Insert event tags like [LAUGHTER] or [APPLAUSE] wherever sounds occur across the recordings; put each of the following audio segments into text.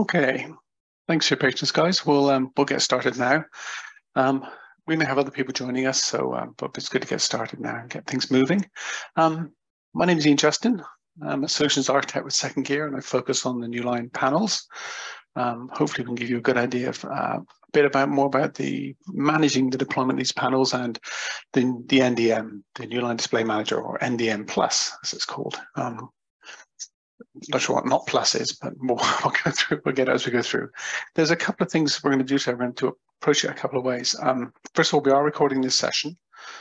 Okay, thanks for your patience, guys. We'll um, we'll get started now. Um, we may have other people joining us, so um, but it's good to get started now and get things moving. Um, my name is Ian Justin. I'm a solutions architect with Second Gear, and I focus on the Newline panels. Um, hopefully, we can give you a good idea of uh, a bit about more about the managing the deployment of these panels and the the NDM, the Newline Display Manager, or NDM Plus, as it's called. Um, not sure what not plus is, but we'll, [LAUGHS] we'll go through, we'll get as we go through. There's a couple of things we're going to do today. We're going to approach it a couple of ways. Um, first of all, we are recording this session,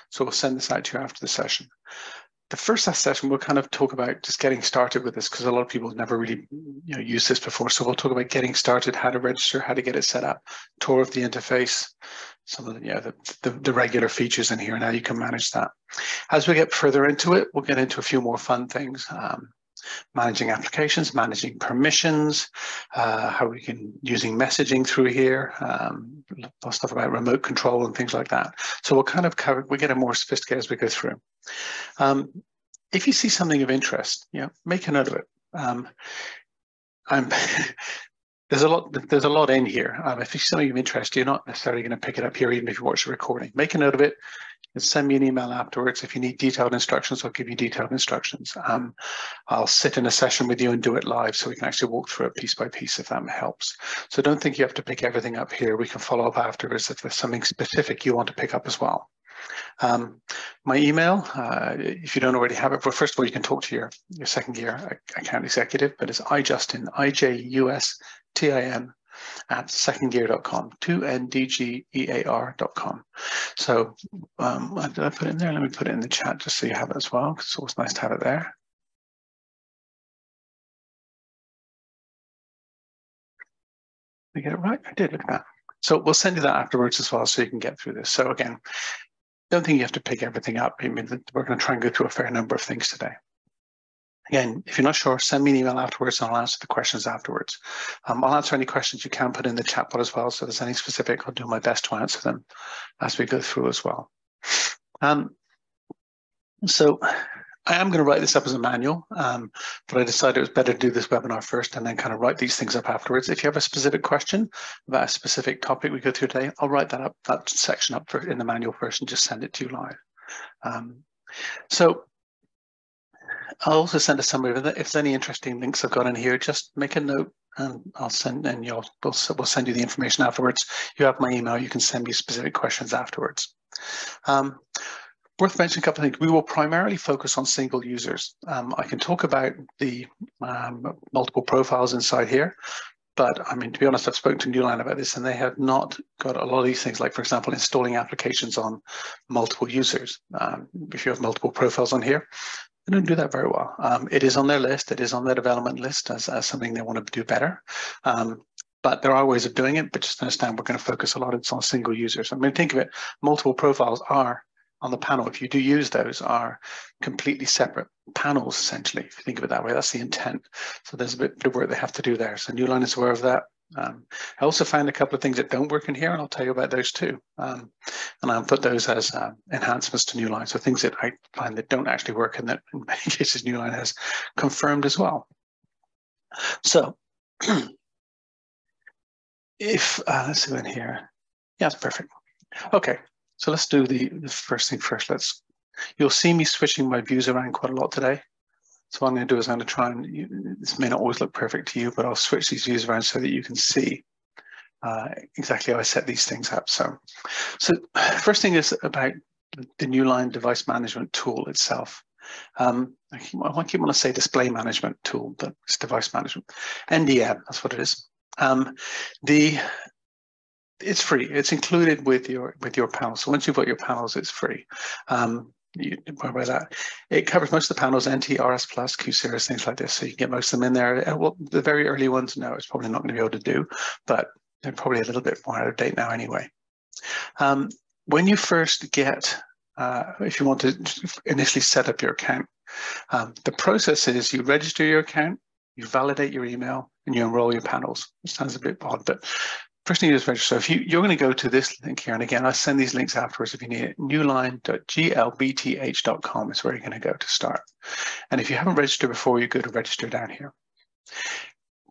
so we'll send this out to you after the session. The first session, we'll kind of talk about just getting started with this because a lot of people never really you know, used this before. So we'll talk about getting started, how to register, how to get it set up, tour of the interface, some of the, you know, the, the, the, regular features in here and how you can manage that. As we get further into it, we'll get into a few more fun things. Um, managing applications, managing permissions, uh, how we can using messaging through here, um, stuff about remote control and things like that. So we'll kind of cover, we get a more sophisticated as we go through. Um, if you see something of interest, you know, make a note of it. Um, I'm [LAUGHS] there's a lot there's a lot in here. Um, if something of interest, you're not necessarily going to pick it up here, even if you watch the recording. Make a note of it and send me an email afterwards. If you need detailed instructions, I'll give you detailed instructions. Um, I'll sit in a session with you and do it live so we can actually walk through it piece by piece if that helps. So don't think you have to pick everything up here. We can follow up afterwards if there's something specific you want to pick up as well. Um, my email, uh, if you don't already have it, well, first of all, you can talk to your, your Second Gear account executive, but it's ijustin, I-J-U-S-T-I-N at secondgear.com, 2ndgear.com. So um, did I put it in there? Let me put it in the chat just so you have it as well, because it's always nice to have it there. Did I get it right? I did, look at that. So we'll send you that afterwards as well so you can get through this. So again, don't think you have to pick everything up. I mean, we're going to try and go through a fair number of things today. Again, if you're not sure, send me an email afterwards and I'll answer the questions afterwards. Um, I'll answer any questions you can put in the chat pod as well. So if there's any specific, I'll do my best to answer them as we go through as well. Um, so I am going to write this up as a manual, um, but I decided it was better to do this webinar first and then kind of write these things up afterwards. If you have a specific question about a specific topic we go through today, I'll write that up, that section up for, in the manual first and just send it to you live. Um, so I'll also send a summary of it. If there's any interesting links I've got in here, just make a note and I'll send and you'll we'll, we'll send you the information afterwards. You have my email. You can send me specific questions afterwards. Um, worth mentioning a couple of things. We will primarily focus on single users. Um, I can talk about the um, multiple profiles inside here, but I mean, to be honest, I've spoken to Newline about this and they have not got a lot of these things, like for example, installing applications on multiple users. Um, if you have multiple profiles on here, they don't do that very well. Um, it is on their list. It is on their development list as, as something they want to do better. Um, but there are ways of doing it, but just understand we're going to focus a lot on single users. I mean, think of it, multiple profiles are on the panel, if you do use those, are completely separate panels, essentially, if you think of it that way. That's the intent. So there's a bit of work they have to do there. So Newline is aware of that. Um, I also found a couple of things that don't work in here, and I'll tell you about those too. Um, and I'll put those as uh, enhancements to Newline. So things that I find that don't actually work and that in many [LAUGHS] cases Newline has confirmed as well. So [CLEARS THROAT] if, uh, let's see in here. Yeah, perfect. Okay, so let's do the, the first thing first. Let's, you'll see me switching my views around quite a lot today. So what I'm going to do is I'm going to try and, this may not always look perfect to you, but I'll switch these views around so that you can see uh, exactly how I set these things up. So, so first thing is about the Newline device management tool itself. Um, I, keep, I want to say display management tool, but it's device management. NDM, that's what it is. Um, the it's free. It's included with your with your panels. So once you've got your panels, it's free. Um, you, by that. It covers most of the panels, NT, RS Plus, Q series, things like this. So you can get most of them in there. Uh, well, the very early ones, no, it's probably not going to be able to do, but they're probably a little bit more out of date now anyway. Um, when you first get, uh, if you want to initially set up your account, um, the process is you register your account, you validate your email, and you enroll your panels. It sounds a bit odd, but First thing is register. So if you, you're going to go to this link here, and again, I send these links afterwards if you need it, newline.glbth.com is where you're going to go to start. And if you haven't registered before, you go to register down here.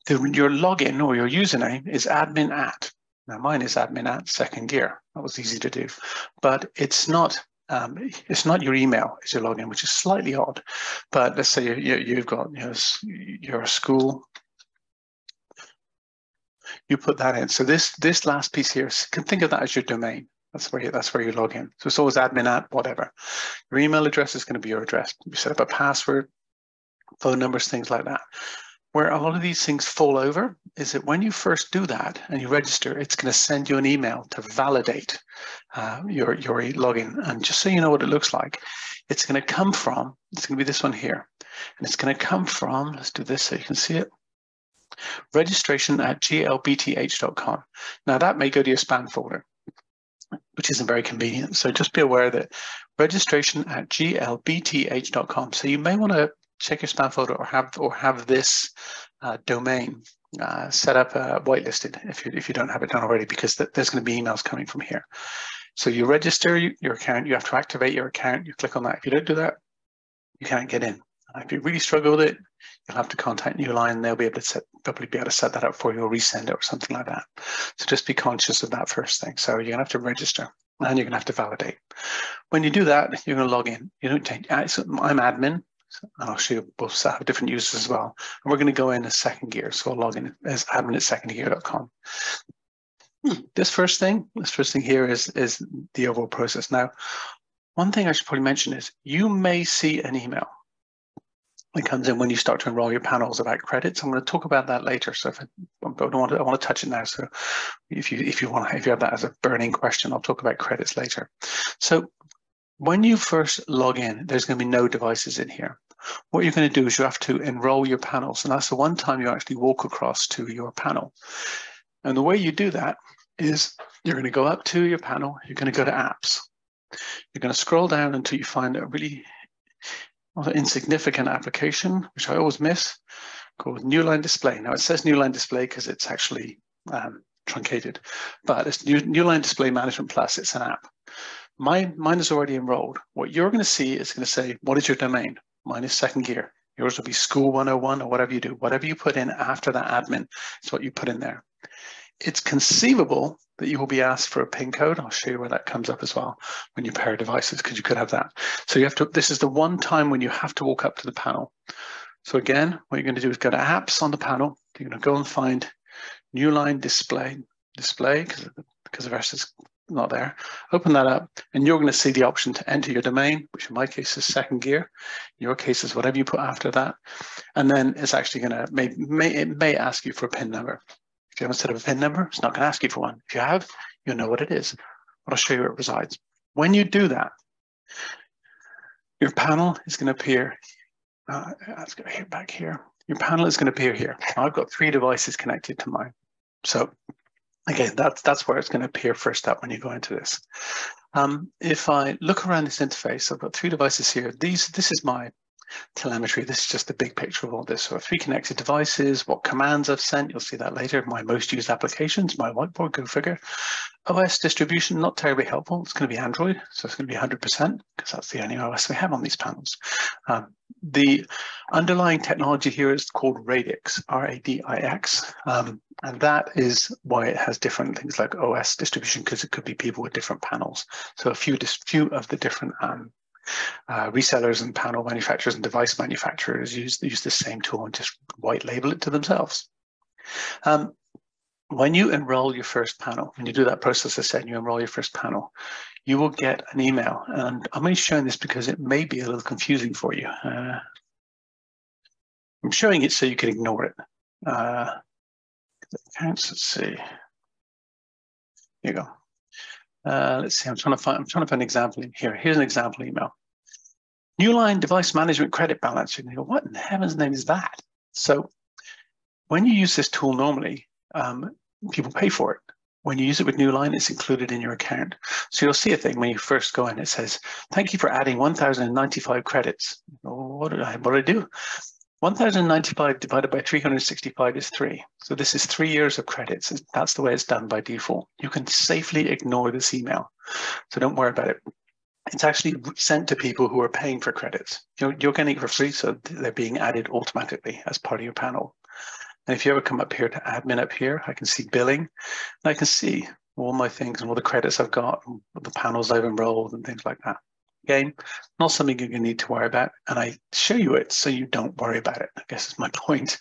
the, your login or your username is admin at. Now mine is admin at second gear. That was easy to do, but it's not um, it's not your email, it's your login, which is slightly odd. But let's say you, you, have got you know, school, you put that in. So this this last piece here, can think of that as your domain. That's where you, that's where you log in. So it's always admin at whatever. Your email address is going to be your address. You set up a password, phone numbers, things like that. Where a lot of these things fall over is that when you first do that and you register, it's going to send you an email to validate uh, your, your login. And just so you know what it looks like, it's going to come from, it's going to be this one here. And it's going to come from, let's do this so you can see it, registration at glbth.com. Now that may go to your spam folder, which isn't very convenient. So just be aware that registration at glbth.com. So you may want to check your spam folder or have or have this uh, domain uh, set up uh, whitelisted if you if you don't have it done already because th there's going to be emails coming from here. So you register your account, you have to activate your account, you click on that. If you don't do that, you can't get in. If you really struggle with it, you'll have to contact Newline. They'll be able to set, probably be able to set that up for you or resend it or something like that. So just be conscious of that first thing. So you're gonna have to register and you're gonna have to validate. When you do that, you're gonna log in. You don't take, I'm admin, and I'll show you both have different users as well. And we're going to go in as second gear. So I'll log in as admin at secondgear.com. Hmm, this first thing, this first thing here is, is the overall process. Now, one thing I should probably mention is you may see an email that comes in when you start to enroll your panels about credits. I'm going to talk about that later. So if I, I don't want to, I want to touch it now. So if you if you want if you have that as a burning question, I'll talk about credits later. So when you first log in, there's going to be no devices in here. What you're going to do is you have to enroll your panels, and that's the one time you actually walk across to your panel. And the way you do that is you're going to go up to your panel, you're going to go to apps. You're going to scroll down until you find a really insignificant application, which I always miss, called Newline Display. Now it says Newline Display because it's actually um, truncated, but it's New, Newline Display Management Plus. It's an app. Mine, mine is already enrolled. What you're going to see is going to say, what is your domain? Mine is second gear. Yours will be school 101 or whatever you do. Whatever you put in after that admin is what you put in there. It's conceivable that you will be asked for a PIN code. I'll show you where that comes up as well when you pair devices, because you could have that. So you have to, this is the one time when you have to walk up to the panel. So again, what you're going to do is go to apps on the panel. You're going to go and find Newline display, display, because because the rest is not there. Open that up and you're going to see the option to enter your domain, which in my case is second gear. In your case is whatever you put after that. And then it's actually going to, may, may, it may ask you for a PIN number. If you haven't set up a PIN number, it's not going to ask you for one. If you have, you'll know what it is. But I'll show you where it resides. When you do that, your panel is going to appear. Uh, let's go here, back here. Your panel is going to appear here. I've got three devices connected to mine. So Again, that's, that's where it's going to appear first up when you go into this. Um, if I look around this interface, I've got three devices here. These, this is my telemetry. This is just the big picture of all this. So three connected devices, what commands I've sent, you'll see that later. My most used applications, my whiteboard, go figure. OS distribution, not terribly helpful. It's going to be Android, so it's going to be 100% because that's the only OS we have on these panels. Um, the underlying technology here is called Radix, R-A-D-I-X, um, and that is why it has different things like OS distribution because it could be people with different panels. So a few, few of the different um, uh, resellers and panel manufacturers and device manufacturers use, use the same tool and just white label it to themselves. Um, when you enroll your first panel, when you do that process I said, you enroll your first panel, you will get an email. And I'm only showing this because it may be a little confusing for you. Uh, I'm showing it so you can ignore it. Uh, accounts, let's see. Here you go. Uh, let's see, I'm trying to find, I'm trying to find an example in here. Here's an example email. Newline device management credit balance. You go, what in heaven's name is that? So when you use this tool normally, um, people pay for it. When you use it with Newline, it's included in your account. So you'll see a thing when you first go in, it says, thank you for adding 1,095 credits. what did I, what did I do? 1,095 divided by 365 is three. So this is three years of credits. That's the way it's done by default. You can safely ignore this email. So don't worry about it. It's actually sent to people who are paying for credits. You're, you're getting it for free, so they're being added automatically as part of your panel. And if you ever come up here to admin up here, I can see billing and I can see all my things and all the credits I've got, the panels I've enrolled and things like that. Again, not something you're going to need to worry about. And I show you it so you don't worry about it, I guess is my [LAUGHS] point.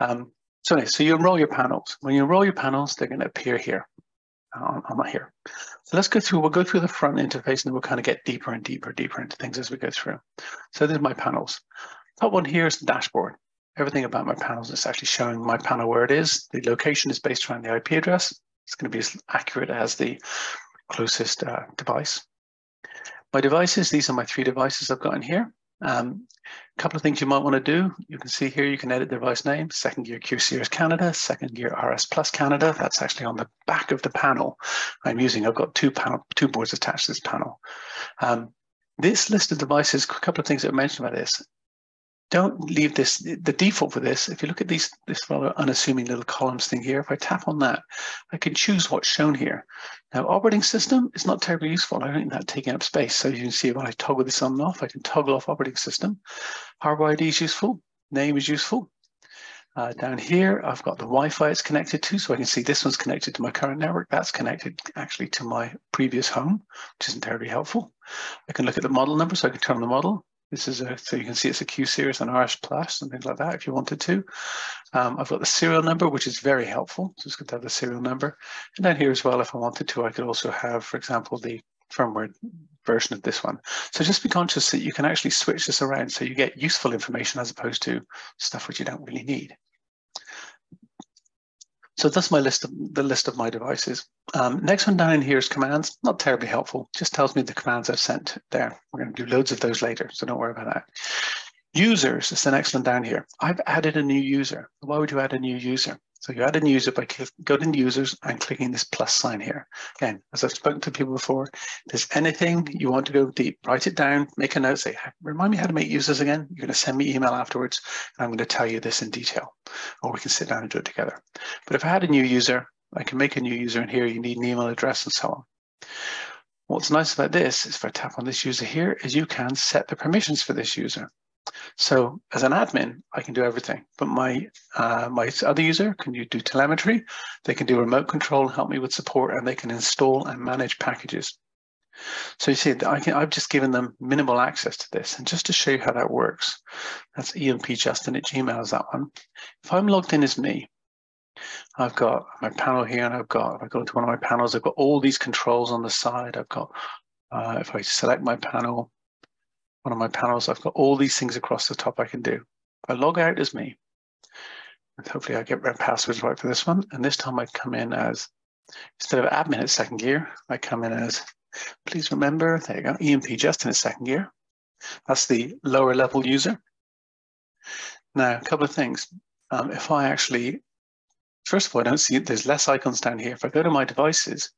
Um, so anyway, so you enroll your panels. When you enroll your panels, they're going to appear here. I'm not here. So let's go through, we'll go through the front interface and then we'll kind of get deeper and deeper, deeper into things as we go through. So there's my panels. Top one here is the dashboard. Everything about my panels is actually showing my panel where it is. The location is based around the IP address. It's going to be as accurate as the closest uh, device. My devices, these are my three devices I've got in here. Um, a couple of things you might want to do. You can see here, you can edit the device name, second gear Q Series Canada, second gear RS Plus Canada. That's actually on the back of the panel I'm using. I've got two panel, two boards attached to this panel. Um, this list of devices, a couple of things that I mentioned about this don't leave this, the default for this, if you look at these, this rather unassuming little columns thing here, if I tap on that, I can choose what's shown here. Now, operating system is not terribly useful. I don't need that taking up space. So you can see when I toggle this on and off, I can toggle off operating system. Hardware ID is useful. Name is useful. Uh, down here, I've got the Wi-Fi it's connected to, so I can see this one's connected to my current network. That's connected actually to my previous home, which isn't terribly helpful. I can look at the model number, so I can turn on the model. This is a, so you can see it's a Q series and RS Plus and things like that if you wanted to. Um, I've got the serial number, which is very helpful. So it's good to have the serial number. And then here as well, if I wanted to, I could also have, for example, the firmware version of this one. So just be conscious that you can actually switch this around so you get useful information as opposed to stuff which you don't really need. So that's my list of the list of my devices. Um, next one down in here is commands. Not terribly helpful. Just tells me the commands I've sent there. We're going to do loads of those later, so don't worry about that. Users is the next one down here. I've added a new user. Why would you add a new user? So you add a new user by going to users and clicking this plus sign here. Again, as I've spoken to people before, if there's anything you want to go deep, write it down, make a note, say, remind me how to make users again. You're going to send me email afterwards, and I'm going to tell you this in detail, or we can sit down and do it together. But if I had a new user, I can make a new user in here. You need an email address and so on. What's nice about this is if I tap on this user here, is you can set the permissions for this user. So as an admin, I can do everything, but my uh, my other user can do telemetry, they can do remote control help me with support, and they can install and manage packages. So you see, I can, I've just given them minimal access to this. And just to show you how that works, that's EMP Justin at Gmail is that one. If I'm logged in as me, I've got my panel here and I've got, if I go to one of my panels, I've got all these controls on the side. I've got, uh, if I select my panel, one of my panels, I've got all these things across the top I can do. I log out as me, and hopefully I get my passwords right for this one, and this time I come in as, instead of admin at second gear, I come in as, please remember, there you go, EMP Justin at second gear. That's the lower level user. Now, a couple of things. Um, if I actually, first of all, I don't see, there's less icons down here. If I go to my devices,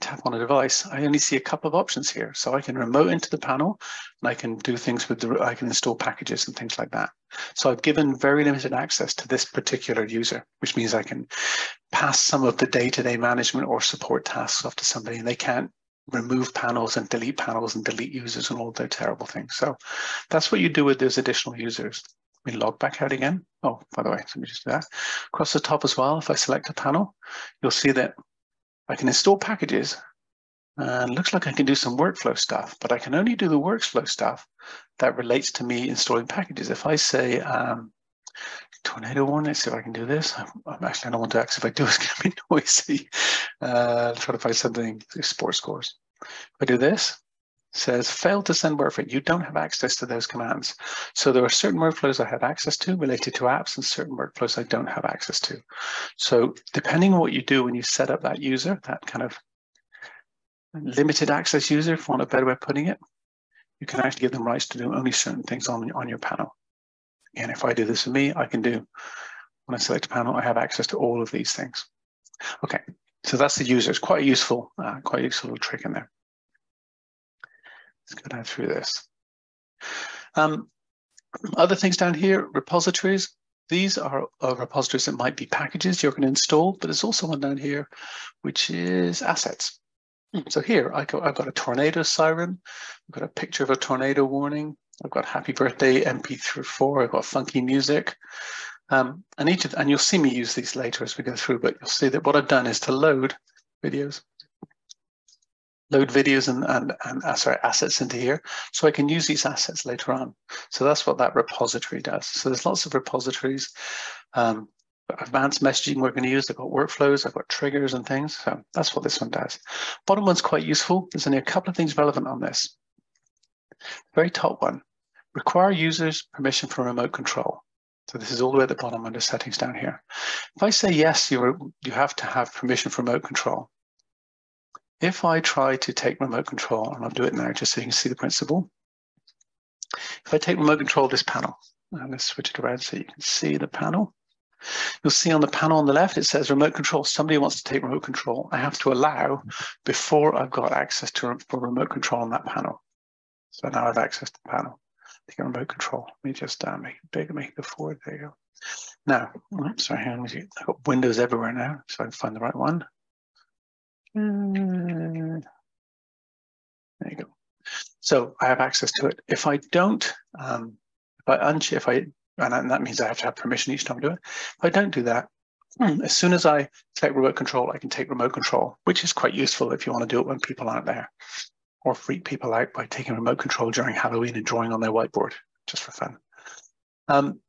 Tap on a device, I only see a couple of options here. So I can remote into the panel and I can do things with the, I can install packages and things like that. So I've given very limited access to this particular user, which means I can pass some of the day-to-day -day management or support tasks off to somebody and they can't remove panels and delete panels and delete users and all their terrible things. So that's what you do with those additional users. We log back out again. Oh, by the way, let me just do that. Across the top as well, if I select a panel, you'll see that I can install packages and looks like I can do some workflow stuff, but I can only do the workflow stuff that relates to me installing packages. If I say um, tornado one, let's see if I can do this. I'm, I'm actually, I don't want to actually, if I do, [LAUGHS] it's going to be noisy. Uh, try to find something, sports scores. If I do this, says fail to send workflow. You don't have access to those commands. So there are certain workflows I have access to related to apps and certain workflows I don't have access to. So depending on what you do when you set up that user, that kind of limited access user, for want a better way of putting it, you can actually give them rights to do only certain things on, on your panel. And if I do this for me, I can do, when I select a panel, I have access to all of these things. Okay, so that's the user. It's quite a useful, uh, quite a useful little trick in there. Let's go down through this. Um, other things down here, repositories. These are, are repositories that might be packages you're going to install, but there's also one down here, which is assets. So here I have got a tornado siren. I've got a picture of a tornado warning. I've got happy birthday MP4. I've got funky music. Um, and each of, and you'll see me use these later as we go through, but you'll see that what I've done is to load videos, load videos and, and, and uh, sorry, assets into here, so I can use these assets later on. So that's what that repository does. So there's lots of repositories. Um, advanced messaging we're going to use. I've got workflows, I've got triggers and things. So that's what this one does. Bottom one's quite useful. There's only a couple of things relevant on this. The very top one, require users permission for remote control. So this is all the way at the bottom under settings down here. If I say yes, you you have to have permission for remote control. If I try to take remote control, and I'll do it now just so you can see the principle. If I take remote control of this panel, and let's switch it around so you can see the panel. You'll see on the panel on the left, it says remote control. Somebody wants to take remote control. I have to allow before I've got access to for remote control on that panel. So now I have access to the panel. Take remote control. Let me just uh, make it bigger, make it forward. There you go. Now, oops, sorry. I've got windows everywhere now, so I can find the right one. Uh, there you go. So I have access to it. If I don't, um, if I unch, if I and that means I have to have permission each time I do it. If I don't do that, hmm, as soon as I select remote control, I can take remote control, which is quite useful if you want to do it when people aren't there, or freak people out by taking remote control during Halloween and drawing on their whiteboard, just for fun. Um,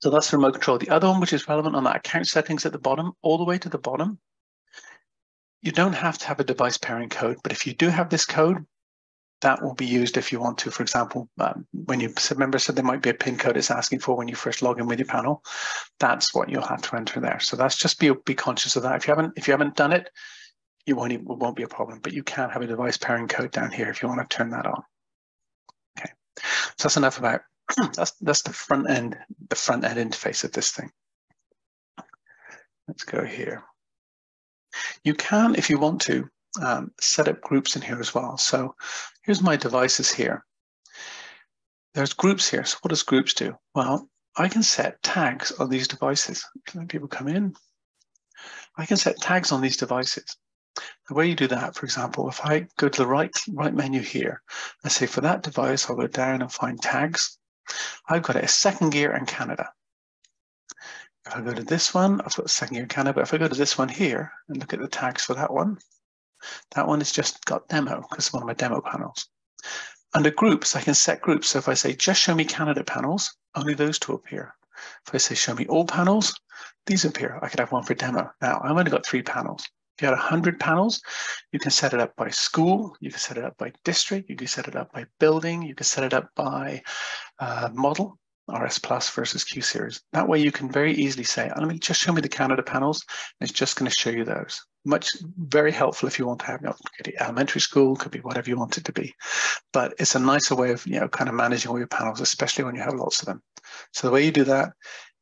so that's remote control. The other one, which is relevant on that account settings at the bottom, all the way to the bottom, you don't have to have a device pairing code, but if you do have this code, that will be used if you want to, for example, um, when you remember said there might be a pin code it's asking for when you first log in with your panel, that's what you'll have to enter there. So that's just be be conscious of that. If you haven't if you haven't done it, you won't even, it won't be a problem. But you can have a device pairing code down here if you want to turn that on. Okay, so that's enough about [CLEARS THROAT] that's that's the front end the front end interface of this thing. Let's go here. You can, if you want to, um, set up groups in here as well. So here's my devices here. There's groups here. So what does groups do? Well, I can set tags on these devices. Let people come in. I can set tags on these devices. The way you do that, for example, if I go to the right, right menu here, I say for that device, I'll go down and find tags. I've got a second gear in Canada. If I go to this one, I've got second gear Canada. But if I go to this one here and look at the tags for that one, that one has just got demo because it's one of my demo panels. Under groups, I can set groups. So if I say just show me Canada panels, only those two appear. If I say show me all panels, these appear. I could have one for demo. Now I've only got three panels. If you had 100 panels, you can set it up by school, you can set it up by district, you can set it up by building, you can set it up by uh, model, RS Plus versus Q Series. That way you can very easily say, oh, let me just show me the Canada panels, it's just going to show you those. Much, very helpful if you want to have, you know, elementary school, could be whatever you want it to be. But it's a nicer way of, you know, kind of managing all your panels, especially when you have lots of them. So the way you do that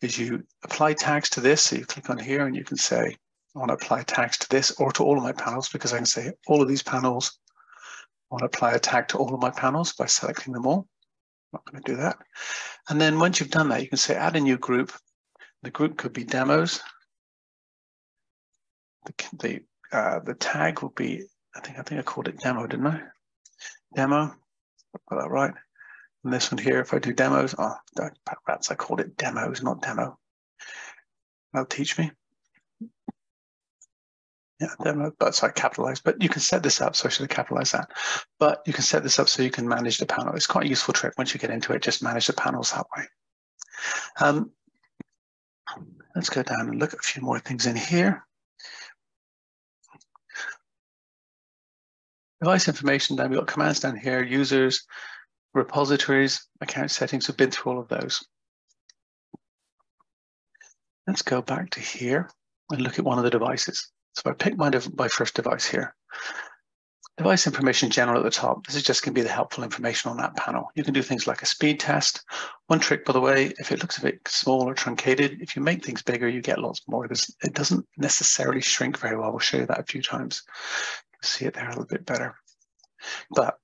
is you apply tags to this. So you click on here and you can say, I want to apply tags to this or to all of my panels because I can say all of these panels, I want to apply a tag to all of my panels by selecting them all. Not going to do that. And then once you've done that, you can say add a new group. The group could be demos. The the, uh, the tag will be, I think I think I called it demo, didn't I? Demo, got that right. And this one here, if I do demos, oh, rats, I called it demos, not demo. That'll teach me. Yeah, but so I capitalize, but you can set this up. So I should have capitalized that. But you can set this up so you can manage the panel. It's quite a useful trick once you get into it, just manage the panels that way. Um, let's go down and look at a few more things in here. Device information, then we've got commands down here, users, repositories, account settings, we've been through all of those. Let's go back to here and look at one of the devices. So I pick my, my first device here. Device information general at the top. This is just going to be the helpful information on that panel. You can do things like a speed test. One trick, by the way, if it looks a bit small or truncated, if you make things bigger, you get lots more. because It doesn't necessarily shrink very well. We'll show you that a few times. See it there a little bit better. But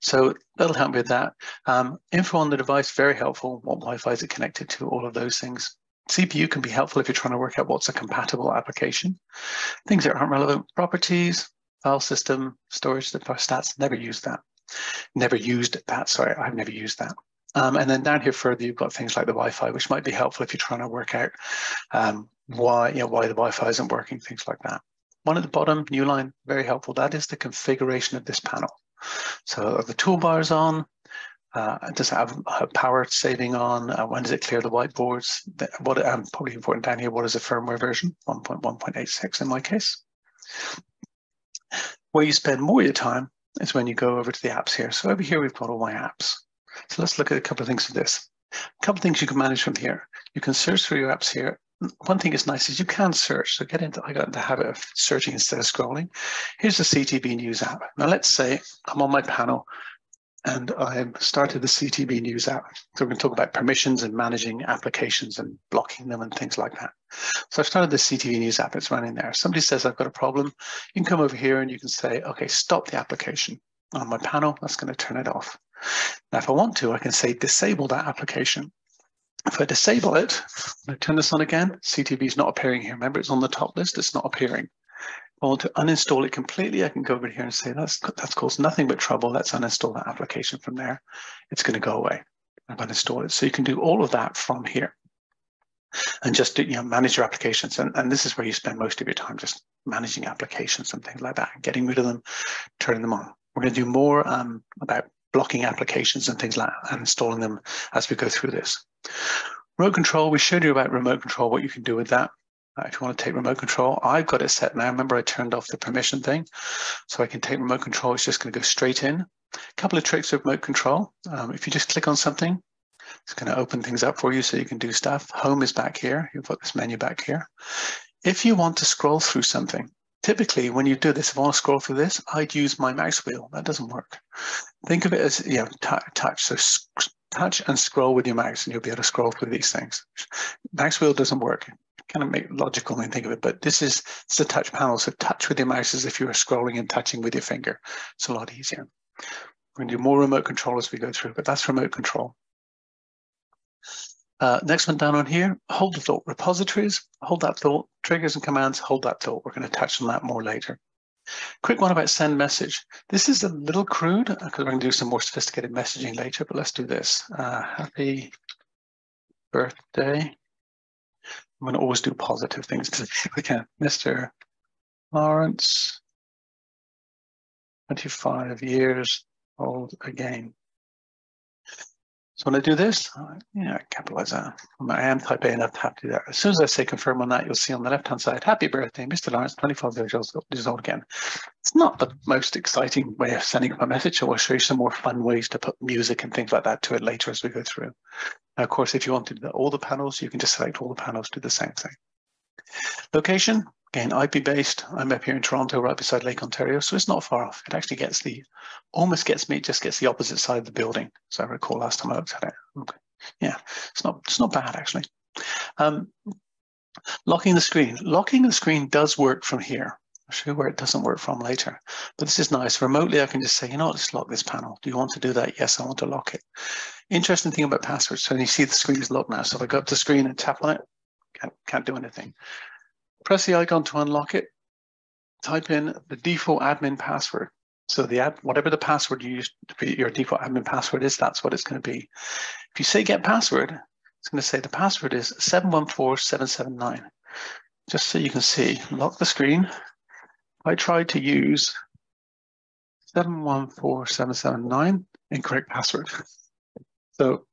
so that'll help me with that. Um, info on the device, very helpful. What Wi-Fi is it connected to? All of those things. CPU can be helpful if you're trying to work out what's a compatible application. Things that aren't relevant, properties, file system, storage, stats, never used that. Never used that, sorry, I've never used that. Um, and then down here further, you've got things like the Wi-Fi, which might be helpful if you're trying to work out um, why, you know, why the Wi-Fi isn't working, things like that. One at the bottom, Newline, very helpful. That is the configuration of this panel. So the toolbars on, uh, does it have power saving on? Uh, when does it clear the whiteboards? What um, probably important down here, what is the firmware version? 1.1.86 in my case. Where you spend more of your time is when you go over to the apps here. So over here, we've got all my apps. So let's look at a couple of things for this. A couple of things you can manage from here. You can search through your apps here. One thing is nice is you can search. So get into, I got the habit of searching instead of scrolling. Here's the CTV News app. Now let's say I'm on my panel and I've started the CTV News app. So we're going to talk about permissions and managing applications and blocking them and things like that. So I've started the CTV News app, it's running there. Somebody says I've got a problem, you can come over here and you can say, okay, stop the application. On my panel, that's going to turn it off. Now, if I want to, I can say disable that application. If I disable it, I turn this on again, CTV is not appearing here. Remember, it's on the top list, it's not appearing. Want to uninstall it completely, I can go over here and say that's that's caused nothing but trouble. Let's uninstall that application from there. It's going to go away. I'm going to install it. So you can do all of that from here and just do, you know manage your applications. And, and this is where you spend most of your time just managing applications and things like that, getting rid of them, turning them on. We're going to do more um, about blocking applications and things like that and installing them as we go through this. Remote control, we showed you about remote control, what you can do with that. Uh, if you want to take remote control, I've got it set now. Remember, I turned off the permission thing. So I can take remote control. It's just going to go straight in. A couple of tricks of remote control. Um, if you just click on something, it's going to open things up for you so you can do stuff. Home is back here. You've got this menu back here. If you want to scroll through something, typically when you do this, if I want to scroll through this, I'd use my mouse wheel. That doesn't work. Think of it as you know, touch. So touch and scroll with your mouse and you'll be able to scroll through these things. Mouse wheel doesn't work kind of make logical when you think of it, but this is it's a touch panel. So touch with your mouse as if you were scrolling and touching with your finger. It's a lot easier. We're going to do more remote control as we go through, but that's remote control. Uh, next one down on here, hold the thought repositories, hold that thought, triggers and commands, hold that thought. We're going to touch on that more later. Quick one about send message. This is a little crude because we're going to do some more sophisticated messaging later, but let's do this. Uh, happy birthday I'm going to always do positive things if we can. Mr. Lawrence, 25 years old again. So when I do this, yeah, capitalize that. I am type A enough to have to do that. As soon as I say confirm on that, you'll see on the left-hand side, happy birthday, Mr. Lawrence, 25 years old again. It's not the most exciting way of sending up a message. I will show you some more fun ways to put music and things like that to it later as we go through. Of course, if you want to do all the panels, you can just select all the panels, do the same thing. Location, again, IP-based. I'm up here in Toronto, right beside Lake Ontario, so it's not far off. It actually gets the, almost gets me, it just gets the opposite side of the building. So I recall last time I looked at it. Okay. Yeah, it's not, it's not bad actually. Um, locking the screen. Locking the screen does work from here. I'll show you where it doesn't work from later. But this is nice. Remotely, I can just say, you know let's lock this panel. Do you want to do that? Yes, I want to lock it. Interesting thing about passwords. So you see the screen is locked now. So if I go up to the screen and tap on it, can't, can't do anything. Press the icon to unlock it. Type in the default admin password. So the ad, whatever the password you use your default admin password is, that's what it's going to be. If you say get password, it's going to say the password is 714779. Just so you can see, lock the screen. I tried to use 714779, incorrect password. [LAUGHS] So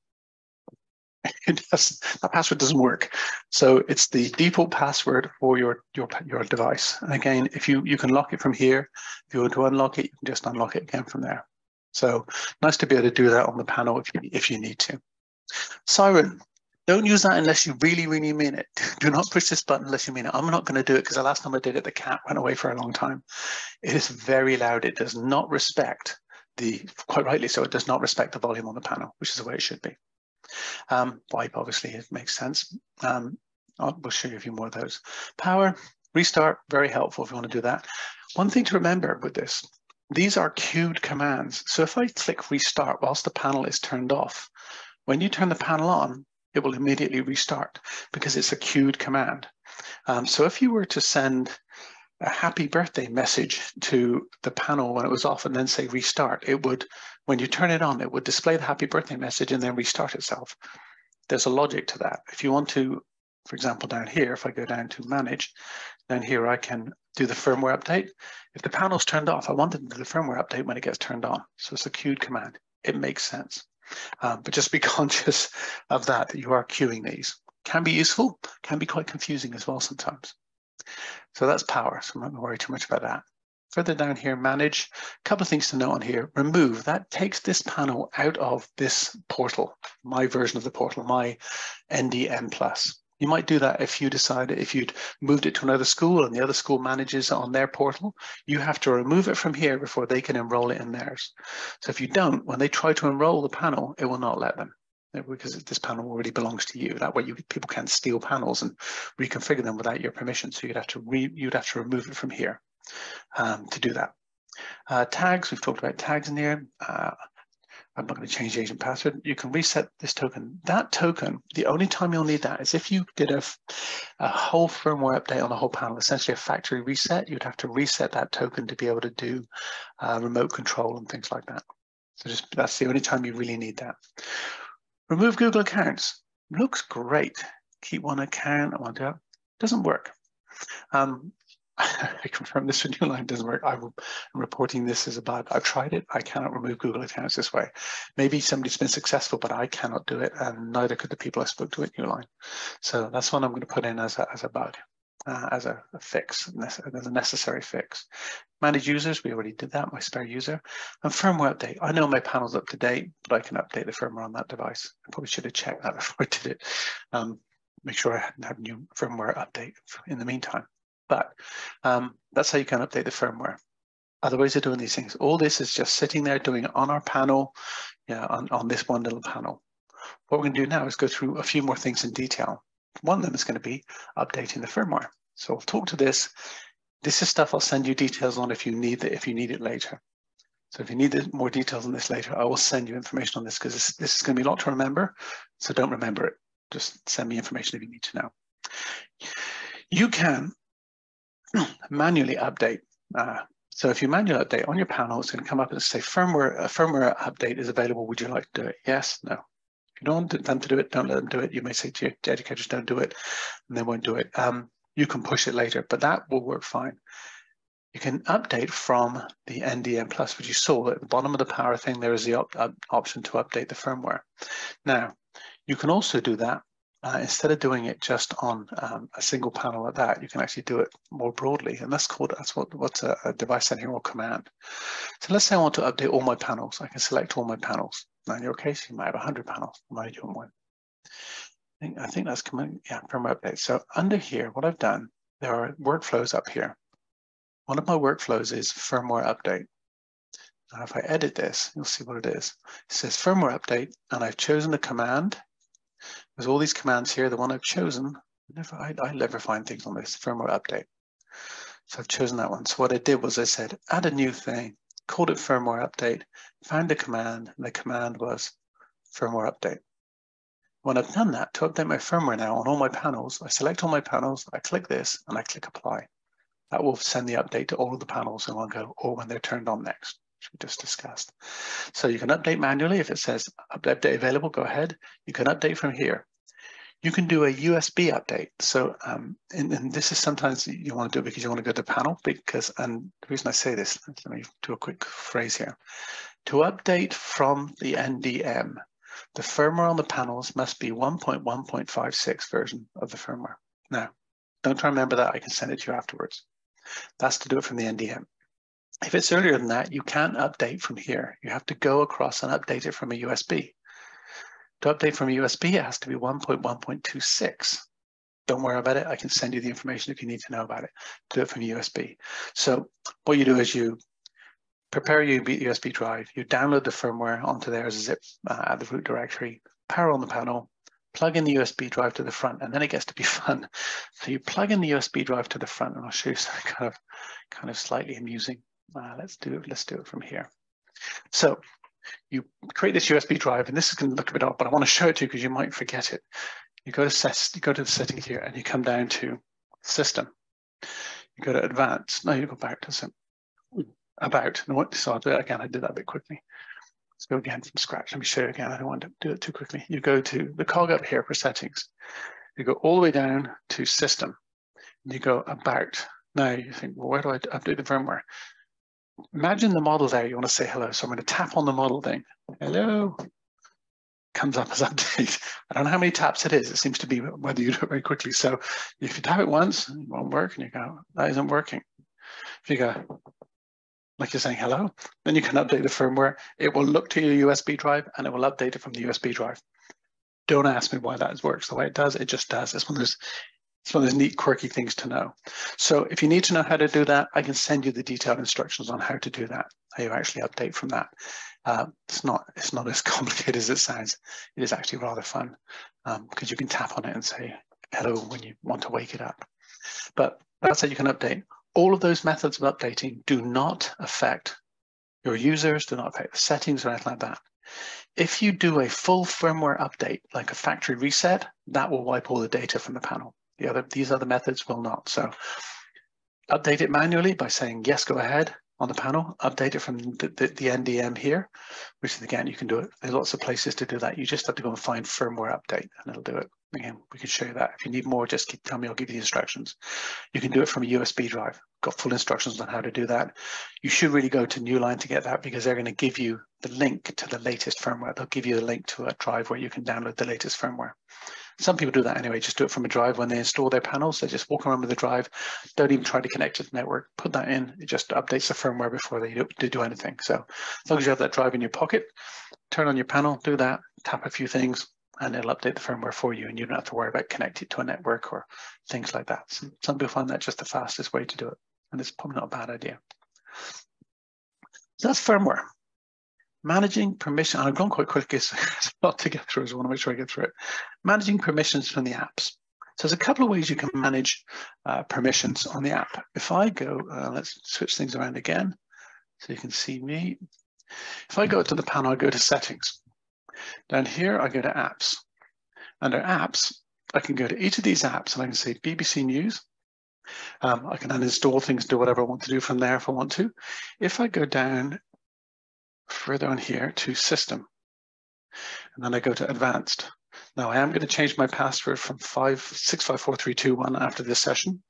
[LAUGHS] that password doesn't work. So it's the default password for your, your, your device. And again, if you, you can lock it from here, if you want to unlock it, you can just unlock it again from there. So nice to be able to do that on the panel if you, if you need to. Siren, don't use that unless you really, really mean it. [LAUGHS] Do not push this button unless you mean it. I'm not going to do it because the last time I did it, the cat went away for a long time. It is very loud. It does not respect the, quite rightly so, it does not respect the volume on the panel, which is the way it should be. Um, wipe, obviously, it makes sense. Um, I'll, we'll show you a few more of those. Power, restart, very helpful if you want to do that. One thing to remember with this, these are queued commands. So if I click restart whilst the panel is turned off, when you turn the panel on, it will immediately restart because it's a queued command. Um, so if you were to send a happy birthday message to the panel when it was off and then say restart, it would When you turn it on, it would display the happy birthday message and then restart itself. There's a logic to that. If you want to, for example, down here, if I go down to manage, down here I can do the firmware update. If the panel's turned off, I want it to do the firmware update when it gets turned on. So it's a queued command. It makes sense. Um, but just be [LAUGHS] conscious of that, that you are queuing these. Can be useful, can be quite confusing as well sometimes. So that's power, so I'm not worry too much about that. Further down here, manage, a couple of things to note on here. Remove, that takes this panel out of this portal, my version of the portal, my NDM+. You might do that if you decide if you'd moved it to another school and the other school manages it on their portal, you have to remove it from here before they can enroll it in theirs. So if you don't, when they try to enroll the panel, it will not let them because this panel already belongs to you. That way, you, people can't steal panels and reconfigure them without your permission. So you'd have to re, you'd have to remove it from here um, to do that. Uh, tags, we've talked about tags in here. Uh, I'm not going to change the agent password. You can reset this token. That token, the only time you'll need that is if you did a, a whole firmware update on the whole panel, essentially a factory reset, you'd have to reset that token to be able to do uh, remote control and things like that. So just that's the only time you really need that. Remove Google accounts. Looks great. Keep one account. I want to. Doesn't work. Um, [LAUGHS] I confirm this Newline doesn't work. I'm reporting this as a bug. I've tried it. I cannot remove Google accounts this way. Maybe somebody's been successful, but I cannot do it, and neither could the people I spoke to at Newline. So that's one I'm going to put in as a, as a bug, uh, as a, a fix, as a necessary fix. Manage users, we already did that, my spare user. And firmware update. I know my panel's up to date, but I can update the firmware on that device. I probably should have checked that [LAUGHS] before I did it. Um, make sure I hadn't had new firmware update in the meantime. But um, that's how you can update the firmware. Other ways of doing these things. All this is just sitting there doing it on our panel, yeah, on, on this one little panel. What we're going to do now is go through a few more things in detail. One of them is going to be updating the firmware. So I'll talk to this. This is stuff I'll send you details on if you need it, if you need it later. So if you need more details on this later, I will send you information on this because this, this is going to be a lot to remember. So don't remember it. Just send me information if you need to know. You can [CLEARS THROAT] manually update. Uh, so if you manually update on your panel, it's going to come up and say firmware, a firmware update is available. Would you like to do it? Yes, no. If you don't want them to do it, don't let them do it. You may say to your educators, don't do it, and they won't do it. Um, you can push it later, but that will work fine. You can update from the NDM Plus, which you saw at the bottom of the power thing, there is the op option to update the firmware. Now, you can also do that uh, instead of doing it just on um, a single panel like that, you can actually do it more broadly. And that's called, that's what, what's a, a device setting or command. So let's say I want to update all my panels. I can select all my panels. Now in your case, you might have 100 panels. I might do one. I think, I think that's coming, yeah, firmware update. So under here, what I've done, there are workflows up here. One of my workflows is firmware update. Now if I edit this, you'll see what it is. It says firmware update, and I've chosen the command there's all these commands here. The one I've chosen, never, I, I never find things on this firmware update. So I've chosen that one. So what I did was I said, add a new thing, called it firmware update, found a command, and the command was firmware update. When I've done that, to update my firmware now on all my panels, I select all my panels, I click this, and I click apply. That will send the update to all of the panels in one go, or when they're turned on next which we just discussed. So you can update manually. If it says update available, go ahead. You can update from here. You can do a USB update. So, um, and, and, this is sometimes you want to do it because you want to go to panel because, and the reason I say this, let me do a quick phrase here. To update from the NDM, the firmware on the panels must be 1.1.56 version of the firmware. Now, don't try to remember that. I can send it to you afterwards. That's to do it from the NDM. If it's earlier than that, you can't update from here. You have to go across and update it from a USB. To update from a USB, it has to be 1.1.26. Don't worry about it. I can send you the information if you need to know about it. Do it from USB. So what you do is you prepare your USB drive, you download the firmware onto there as a zip uh, at the root directory, power on the panel, plug in the USB drive to the front, and then it gets to be [LAUGHS] fun. So you plug in the USB drive to the front, and I'll show you something kind of, kind of slightly amusing. Uh, let's do it. Let's do it from here. So you create this USB drive, and this is going to look a bit odd, but I want to show it to you because you might forget it. You go to set, you go to the settings here, and you come down to System. You go to Advanced. No, you go back to some About. No, so I'll do it again. I did that a bit quickly. let's go again from scratch. Let me show you again. I don't want to do it too quickly. You go to the cog up here for settings. You go all the way down to system. And you go about. Now you think, well, where do I update the firmware? Imagine the model there. You want to say hello. So I'm going to tap on the model thing. Hello. Comes up as [LAUGHS] update. I don't know how many taps it is. It seems to be whether you [LAUGHS] do it very quickly. So if you tap it once, it won't work. And you go, that isn't working. If you go, like you're saying hello, then you can update the firmware. It will look to your USB drive and it will update it from the USB drive. Don't ask me why that works the way it does. It just does. It's one of those it's one of those neat, quirky things to know. So if you need to know how to do that, I can send you the detailed instructions on how to do that, how you actually update from that. Uh, it's not it's not [LAUGHS] as complicated as it sounds. It is actually rather fun because um, you can tap on it and say hello when you want to wake it up. But that's how you can update. All of those methods of updating do not affect your users, do not affect the settings or anything like that. If you do a full firmware update, like a factory reset, that will wipe all the data from the panel. The other, these other methods will not. So update it manually by saying, yes, go ahead on the panel, update it from the, the, the, NDM here, which again, you can do it. There's lots of places to do that. You just have to go and find firmware update and it'll do it. Again, we can show you that. If you need more, just keep, tell me, I'll give you the instructions. You can do it from a USB drive. Got full instructions on how to do that. You should really go to Newline to get that because they're going to give you the link to the latest firmware. They'll give you a link to a drive where you can download the latest firmware. Some people do that anyway, just do it from a drive when they install their panels. They just walk around with the drive, don't even try to connect to the network, put that in, it just updates the firmware before they do, do anything. So as long as you have that drive in your pocket, turn on your panel, do that, tap a few things, and it'll update the firmware for you and you don't have to worry about connecting to a network or things like that. Some, some people find that just the fastest way to do it and it's probably not a bad idea. So that's firmware. Managing permission, and I've gone quite so there's [LAUGHS] a lot to get through, so I want to make sure I get through it. Managing permissions from the apps. So there's a couple of ways you can manage uh, permissions on the app. If I go, uh, let's switch things around again so you can see me. If I go to the panel, I go to settings. Down here, I go to apps. Under apps, I can go to each of these apps and I can say BBC News. Um, I can uninstall things, do whatever I want to do from there if I want to. If I go down further on here to system. And then I go to advanced. Now I am going to change my password from 565431 after this session,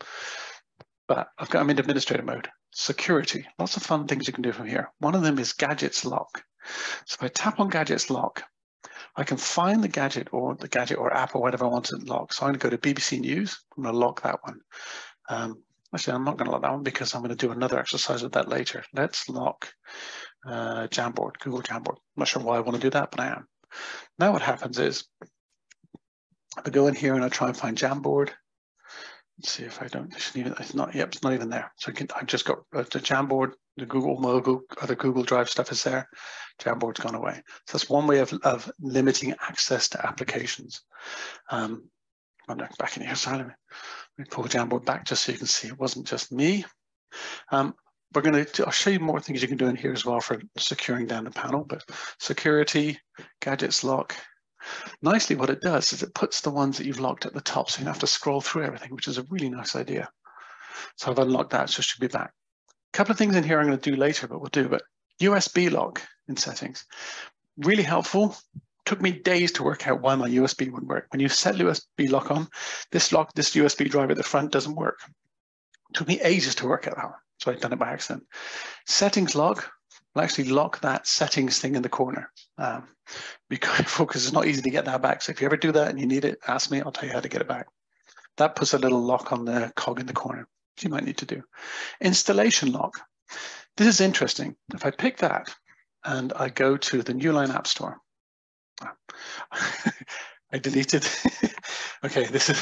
but I've got, I'm in administrator mode. Security, lots of fun things you can do from here. One of them is gadgets lock. So if I tap on gadgets lock, I can find the gadget or the gadget or app or whatever I want to lock. So I'm going to go to BBC News. I'm going to lock that one. Um, actually, I'm not going to lock that one because I'm going to do another exercise with that later. Let's lock uh, Jamboard, Google Jamboard. I'm not sure why I want to do that, but I am. Now what happens is I go in here and I try and find Jamboard. Let's see if I don't, even, it's not, yep, it's not even there. So I can, I've just got uh, the Jamboard, the Google, Google, other Google Drive stuff is there. Jamboard's gone away. So that's one way of, of limiting access to applications. Um, I'm back in here, so let me, let me pull Jamboard back just so you can see it wasn't just me. Um, we're going to, I'll show you more things you can do in here as well for securing down the panel, but security, gadgets lock. Nicely, what it does is it puts the ones that you've locked at the top, so you don't have to scroll through everything, which is a really nice idea. So I've unlocked that, so it should be back. A couple of things in here I'm going to do later, but we'll do, but USB lock in settings, really helpful. Took me days to work out why my USB wouldn't work. When you set USB lock on, this lock, this USB drive at the front doesn't work. Took me ages to work out that one. So I've done it by accident. Settings lock I'll actually lock that settings thing in the corner. Um, [LAUGHS] because it's not easy to get that back. So if you ever do that and you need it, ask me, I'll tell you how to get it back. That puts a little lock on the cog in the corner, which you might need to do. Installation lock. This is interesting. If I pick that and I go to the Newline App Store, [LAUGHS] I deleted. [LAUGHS] okay, this is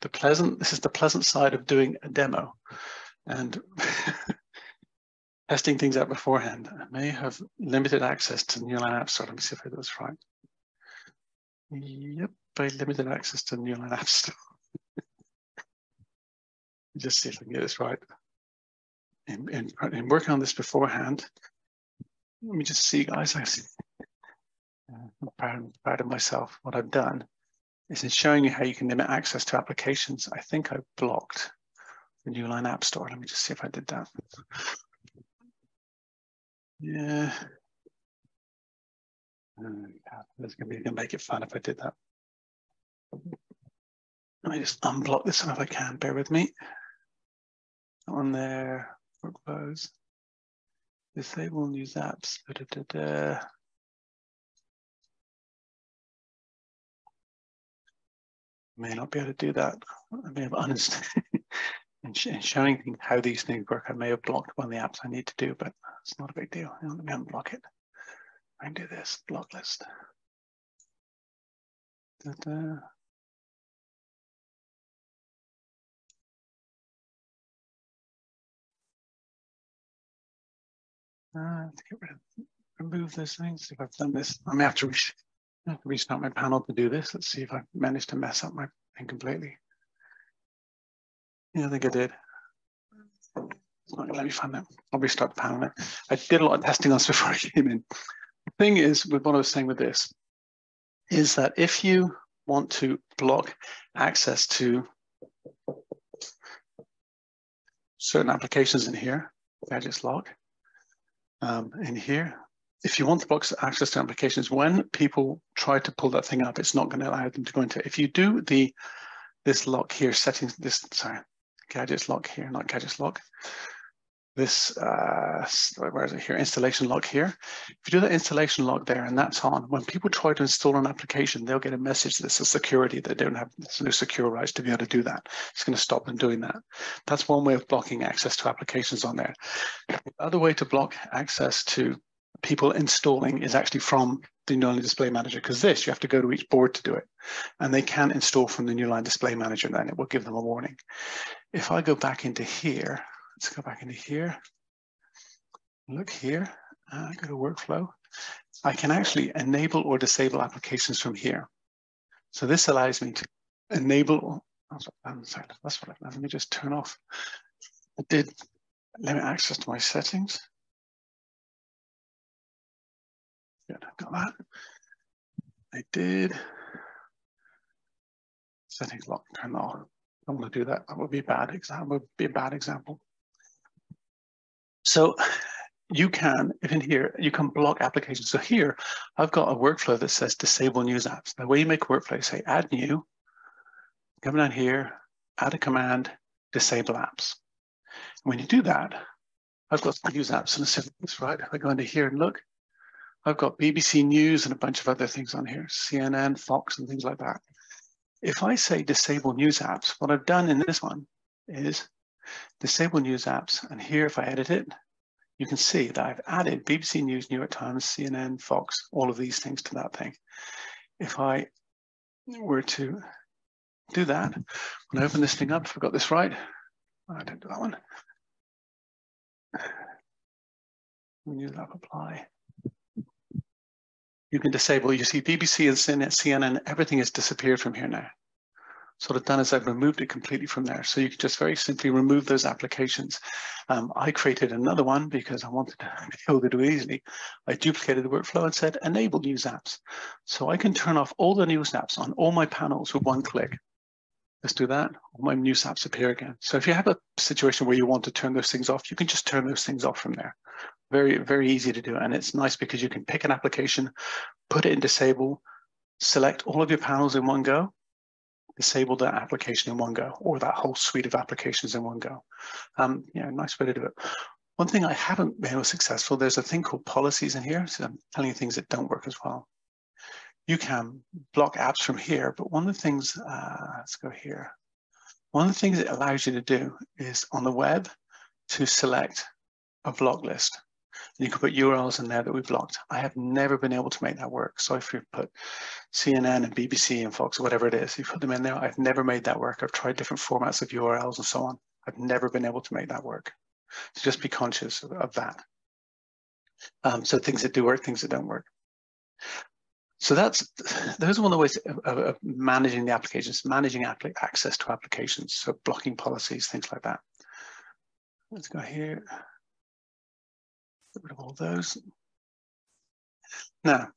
the pleasant. This is the pleasant side of doing a demo and [LAUGHS] testing things out beforehand. I may have limited access to Newline App Store. Let me see if I got this right. Yep, I limited access to Newline App Store. [LAUGHS] Just see if I can get this right. In, in, in, working on this beforehand, let me just see, guys. I see. Uh, I'm proud, proud of myself. What I've done is in showing you how you can limit access to applications. I think I blocked Newline App Store. Let me just see if I did that. Yeah. Uh, It's gonna be gonna make it fun if I did that. Let me just unblock this one if I can. Bear with me. On there, workflows, disable news apps. Da, da, da, May not be able to do that. I may have uninstalled [LAUGHS] and, sh and showing how these things work. I may have blocked one of the apps I need to do, but it's not a big deal. Let me unblock it. I can do this block list. Da -da. Uh, to get rid of, remove those things. If I've done this, I may have to, have to restart my panel to do this. Let's see if I managed to mess up my thing completely. Yeah, I think I did. Let me find that. I'll restart the panel. I did a lot of testing on this [LAUGHS] before I came in. The thing is, with what I was saying with this, is that if you want to block access to certain applications in here, gadgets lock, um, in here. If you want to block access to applications, when people try to pull that thing up, it's not going to allow them to go into. it. If you do the this lock here, settings this sorry, gadgets lock here, not gadgets lock. This uh, where is it here? Installation lock here. If you do the installation lock there and that's on, when people try to install an application, they'll get a message that's a security. They don't have no secure rights to be able to do that. It's going to stop them doing that. That's one way of blocking access to applications on there. The other way to block access to people installing is actually from the Newline Display Manager because this, you have to go to each board to do it. And they can install from the Newline Display Manager, then it will give them a warning. If I go back into here, let's go back into here, look here, uh, go to workflow. I can actually enable or disable applications from here. So this allows me to enable, oh, sorry, that's what I, let me just turn off. I did limit access to my settings. Got that. I did. Settings lock, turn off. I don't want to do that. That would be a bad example. Would be a bad example. So you can, if in here, you can block applications. So here, I've got a workflow that says disable news apps. The way you make a workflow, say add new, come down here, add a command, disable apps. And when you do that, I've got news apps in and it's right. If I go into here and look, I've got BBC News and a bunch of other things on here, CNN, Fox, and things like that. If I say disable news apps, what I've done in this one is disable news apps. And here, if I edit it, you can see that I've added BBC News, New York Times, CNN, Fox, all of these things to that thing. If I were to do that, when I open this thing up, if I got this right, I don't do that one. News app apply you can disable, you see BBC and CNN, everything has disappeared from here now. So what I've done is I've removed it completely from there. So you can just very simply remove those applications. Um, I created another one because I wanted to [LAUGHS] be able to do it easily. I duplicated the workflow and said, enable news apps. So I can turn off all the news apps on all my panels with one click. Let's do that. All my news apps appear again. So if you have a situation where you want to turn those things off, you can just turn those things off from there. Very, very easy to do. And it's nice because you can pick an application, put it in disable, select all of your panels in one go, disable that application in one go, or that whole suite of applications in one go. Um, yeah, nice way to do it. One thing I haven't been able successful, there's a thing called policies in here. So I'm telling you things that don't work as well. You can block apps from here, but one of the things, uh, let's go here. One of the things it allows you to do is on the web to select a block list. And you can put URLs in there that we blocked. I have never been able to make that work. So if you put CNN and BBC and Fox, or whatever it is, you put them in there. I've never made that work. I've tried different formats of URLs and so on. I've never been able to make that work. So just be conscious of, of that. Um, so things that do work, things that don't work. So that's those are one of the ways of, of managing the applications, managing access to applications. So blocking policies, things like that. Let's go here. Get rid of all those. Now,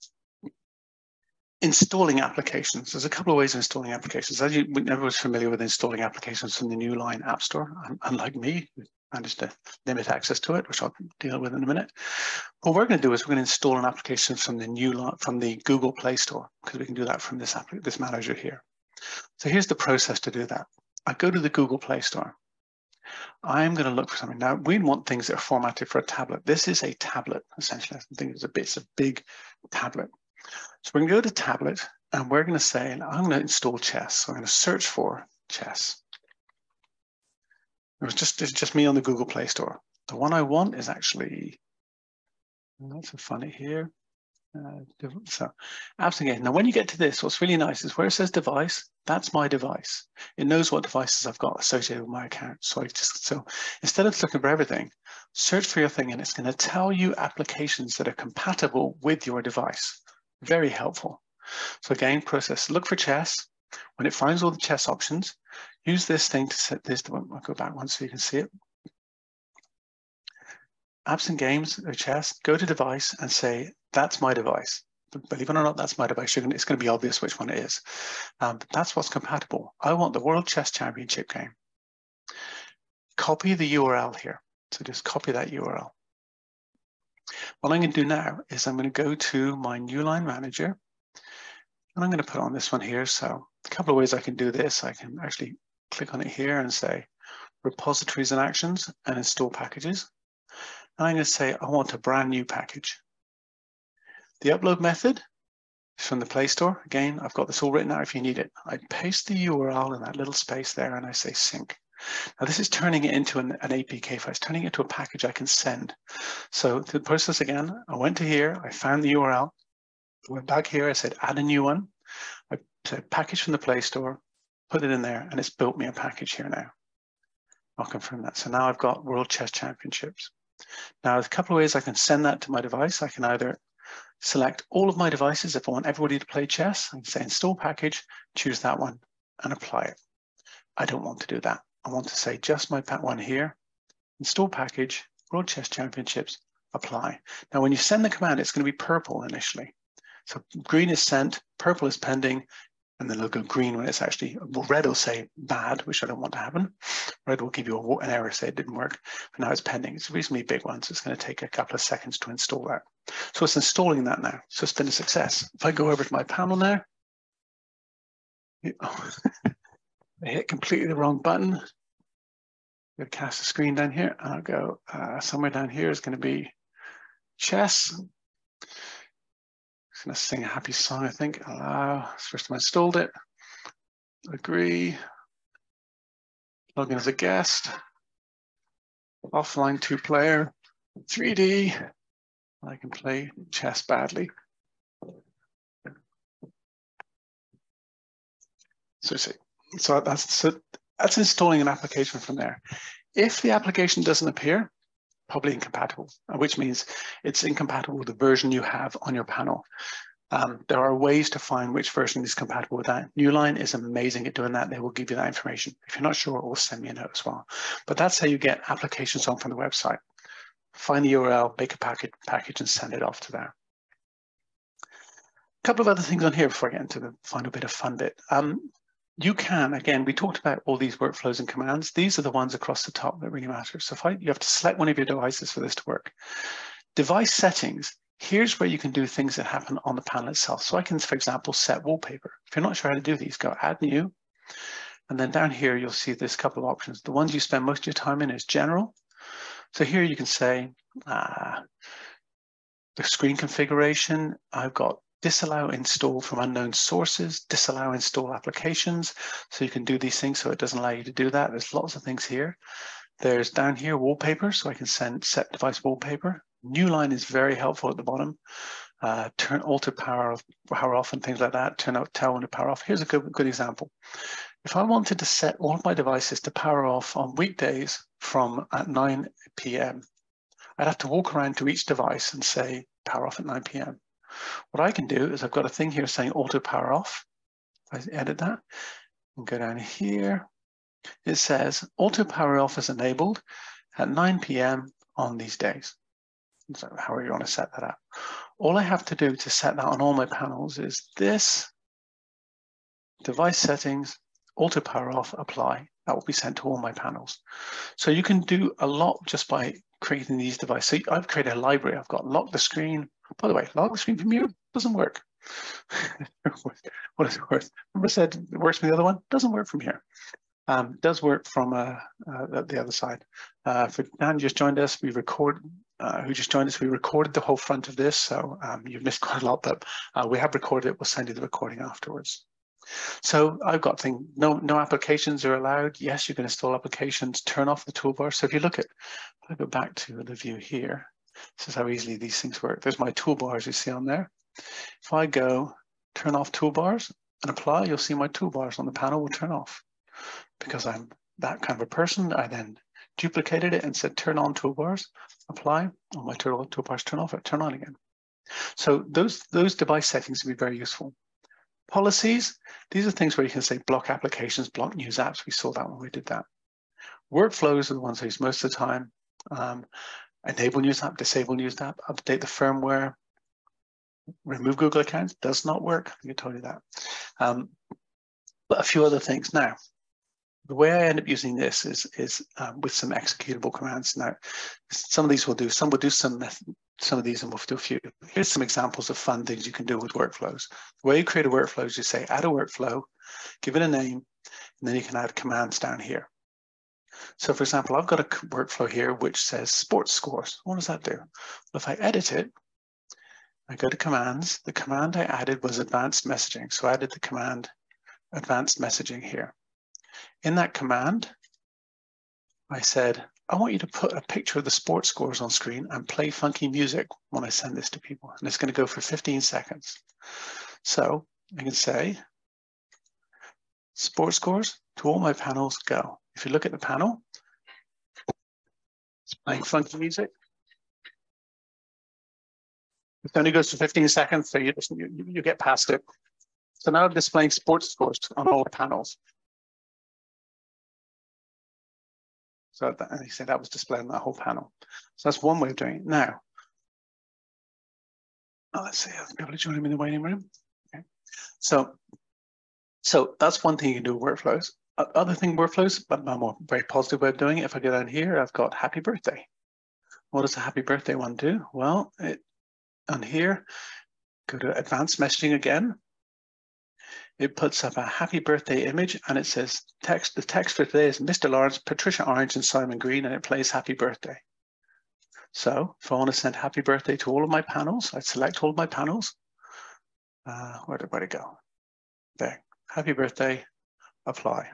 installing applications. There's a couple of ways of installing applications. As you, everyone's familiar with installing applications from the Newline App Store, unlike me, manage to limit access to it, which I'll deal with in a minute. What we're going to do is we're going to install an application from the Newline, from the Google Play Store because we can do that from this app, this manager here. So here's the process to do that. I go to the Google Play Store. I'm going to look for something. Now, we want things that are formatted for a tablet. This is a tablet, essentially. I think it's a, bit, it's a big tablet. So we're going to go to tablet, and we're going to say, I'm going to install chess. So I'm going to search for chess. It was just, it's just me on the Google Play Store. The one I want is actually, that's funny here. Uh, so apps again. Now, when you get to this, what's really nice is where it says device, that's my device. It knows what devices I've got associated with my account. So I just so instead of looking for everything, search for your thing and it's going to tell you applications that are compatible with your device. Very helpful. So again, process, look for chess. When it finds all the chess options, use this thing to set this, I'll go back one so you can see it. Apps and games or chess, go to device and say, that's my device. Believe it or not, that's my device. It's going to be obvious which one it is. Um, but that's what's compatible. I want the World Chess Championship game. Copy the URL here. So just copy that URL. What I'm going to do now is I'm going to go to my Newline manager and I'm going to put on this one here. So a couple of ways I can do this. I can actually click on it here and say repositories and actions and install packages. And I'm going to say I want a brand new package. The upload method is from the Play Store. Again, I've got this all written out if you need it. I paste the URL in that little space there and I say sync. Now this is turning it into an, an, APK file. It's turning it into a package I can send. So to the process again, I went to here, I found the URL, went back here, I said add a new one. I said package from the Play Store, put it in there, and it's built me a package here now. I'll confirm that. So now I've got World Chess Championships. Now, there's a couple of ways I can send that to my device. I can either select all of my devices if I want everybody to play chess. I can say install package, choose that one and apply it. I don't want to do that. I want to say just my one here, install package, World Chess Championships, apply. Now, when you send the command, it's going to be purple initially. So green is sent, purple is pending, and then it'll go green when it's actually, red will say bad, which I don't want to happen. Red will give you a, an error, say it didn't work, but now it's pending. It's a reasonably big one, so it's going to take a couple of seconds to install that. So it's installing that now, so it's been a success. If I go over to my panel now, oh, [LAUGHS] I hit completely the wrong button. To cast the screen down here, and I'll go uh, somewhere down here is going to be chess going to sing a happy song, I think. Allow, first time I installed it. Agree. Log in as a guest. Offline two player. 3D. I can play chess badly. So, so that's so that's installing an application from there. If the application doesn't appear, probably incompatible, which means it's incompatible with the version you have on your panel. Um, there are ways to find which version is compatible with that. Newline is amazing at doing that. They will give you that information. If you're not sure, or send me a note as well. But that's how you get applications on from the website. Find the URL, make a package, package and send it off to there. A couple of other things on here before I get into the final bit of fun bit. Um, you can, again, we talked about all these workflows and commands. These are the ones across the top that really matter. So if I, you have to select one of your devices for this to work. Device settings, here's where you can do things that happen on the panel itself. So I can, for example, set wallpaper. If you're not sure how to do these, go add new. And then down here, you'll see this couple of options. The ones you spend most of your time in is general. So here you can say, uh, the screen configuration, I've got disallow install from unknown sources, disallow install applications. So you can do these things so it doesn't allow you to do that. There's lots of things here. There's down here wallpaper, so I can send set device wallpaper. Newline is very helpful at the bottom. Uh, turn alter power off, power off and things like that. Turn out tell when to power off. Here's a good good example. If I wanted to set all of my devices to power off on weekdays from at 9 p.m., I'd have to walk around to each device and say power off at 9 p.m. What I can do is I've got a thing here saying auto power off. I edit that and go down here. It says auto power off is enabled at 9 p.m. on these days. So however you want to set that up. All I have to do to set that on all my panels is this, device settings, auto power off, apply, that will be sent to all my panels. So you can do a lot just by creating these devices. So I've created a library. I've got lock the screen. By the way, the screen from you doesn't work. [LAUGHS] what is it worth? Remember I said it works from the other one? Doesn't work from here. Um, does work from uh, uh, the other side. Uh, for Dan just joined us, we record, uh, who just joined us, we recorded the whole front of this, so um, you've missed [LAUGHS] quite a lot, but uh, we have recorded it. We'll send you the recording afterwards. So I've got thing, no, no applications are allowed. Yes, you can install applications, turn off the toolbar. So if you look at, if I go back to the view here, this is how easily these things work. There's my toolbars you see on there. If I go turn off toolbars and apply, you'll see my toolbars on the panel will turn off. Because I'm that kind of a person, I then duplicated it and said turn on toolbars, apply, all my toolbars turn off, it turn on again. So those, those device settings will be very useful. Policies, these are things where you can say block applications, block news apps. We saw that when we did that. Workflows are the ones I use most of the time. Um, enable news app, disable news app, update the firmware, remove Google accounts, does not work. I told you that. Um, but a few other things. Now, the way I end up using this is, is um, with some executable commands. Now, some of these will do, some will do some some of these and we'll do a few. Here's some examples of fun things you can do with workflows. The way you create a workflow is you say add a workflow, give it a name, and then you can add commands down here. So for example, I've got a workflow here which says sports scores. What does that do? Well, if I edit it, I go to commands. The command I added was advanced messaging. So I added the command advanced messaging here. In that command, I said, I want you to put a picture of the sports scores on screen and play funky music when I send this to people. And it's going to go for 15 seconds. So I can say, sports scores to all my panels, go. If you look at the panel, it's playing funky music. It only goes for 15 seconds, so you, just, you, you get past it. So now I'm displaying sports scores on all the panels. So that, and he said that was displaying that whole panel. So that's one way of doing it. Now, oh, let's see, able to join him in the waiting room. Okay. So, so that's one thing you can do with workflows. Other thing workflows, but a more very positive way of doing it. If I go down here, I've got happy birthday. What does a happy birthday one do? Well, it on here, go to advanced messaging again it puts up a happy birthday image and it says text. The text for today is Mr. Lawrence, Patricia Orange, and Simon Green, and it plays happy birthday. So if I want to send happy birthday to all of my panels, I'd select all of my panels. Uh, where did where to go? There. Happy birthday. Apply.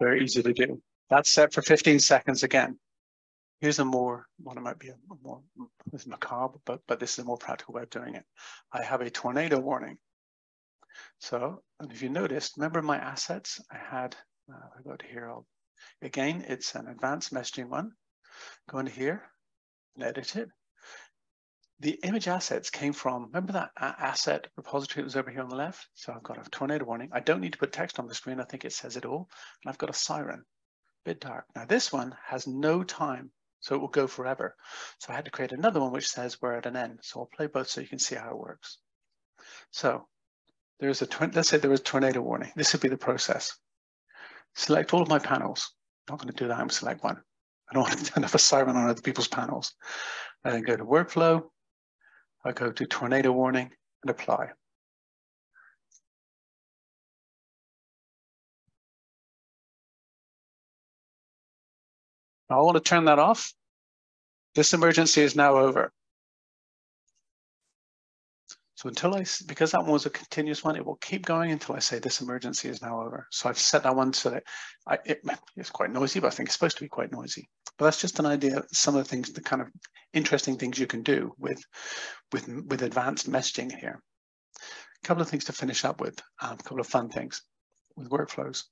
Very easy to do. That's set for 15 seconds again. Here's a more, one might be a more this macabre, but, but this is a more practical way of doing it. I have a tornado warning. So, and if you noticed, remember my assets? I had, uh, I go to here, I'll, again, it's an advanced messaging one. Go into here and edit it. The image assets came from, remember that asset repository that was over here on the left? So I've got a tornado warning. I don't need to put text on the screen. I think it says it all. And I've got a siren, bit dark. Now this one has no time so it will go forever. So I had to create another one which says we're at an end. So I'll play both so you can see how it works. So there's a, let's say there was a tornado warning. This would be the process. Select all of my panels. I'm not going to do that, I'm select one. I don't [LAUGHS] want to turn off a siren on other people's panels. I then go to workflow. I go to tornado warning and apply. I want to turn that off. This emergency is now over. So until I, because that one was a continuous one, it will keep going until I say this emergency is now over. So I've set that one so that I, it, it's quite noisy, but I think it's supposed to be quite noisy. But that's just an idea, some of the things, the kind of interesting things you can do with, with, with advanced messaging here. A couple of things to finish up with, um, a couple of fun things with workflows.